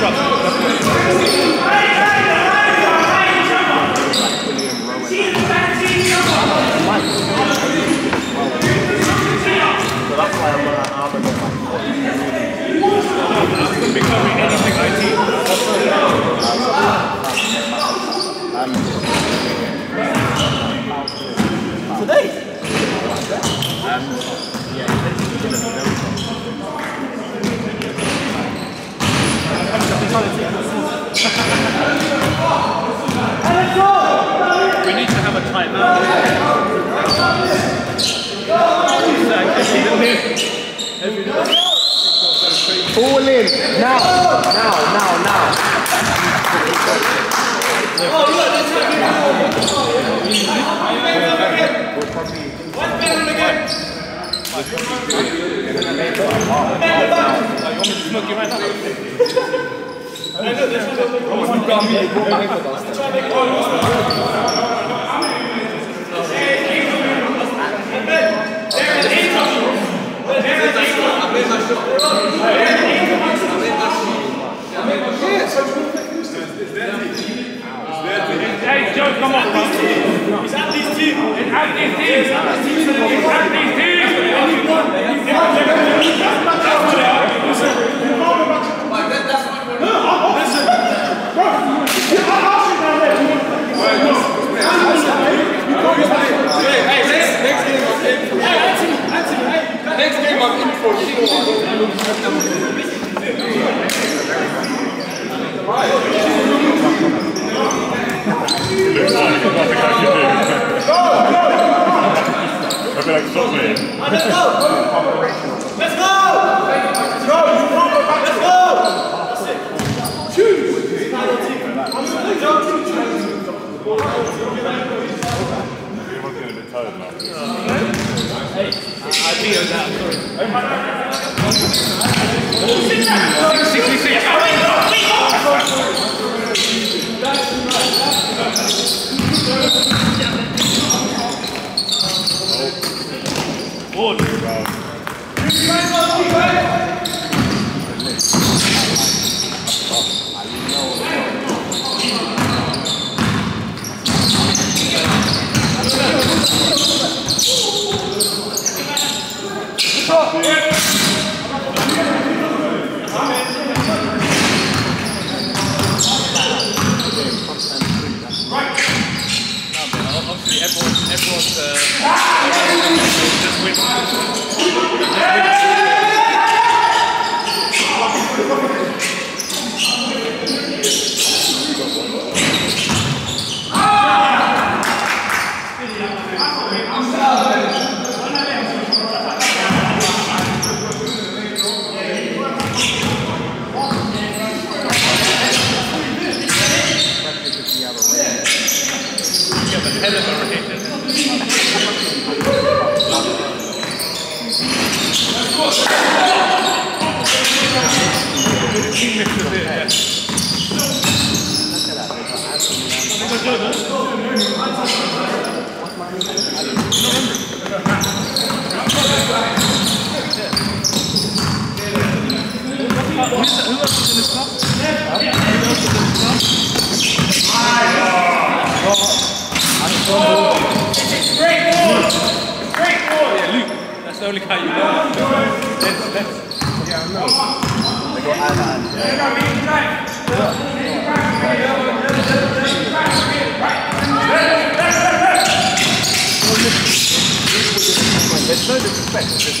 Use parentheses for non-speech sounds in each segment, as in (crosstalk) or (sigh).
trouble. We need to have a timeout. Pull in. Now. Now, now, now. Smoke your hand (laughs) up. For sure. I feel like a bit tired now. Yeah. вот, э, slowly cut you down. Let's, no. Disrespect.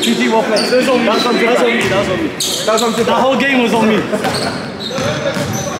GG, played. That's on me. That's on me. That's on me. That was on me. That whole game was on me.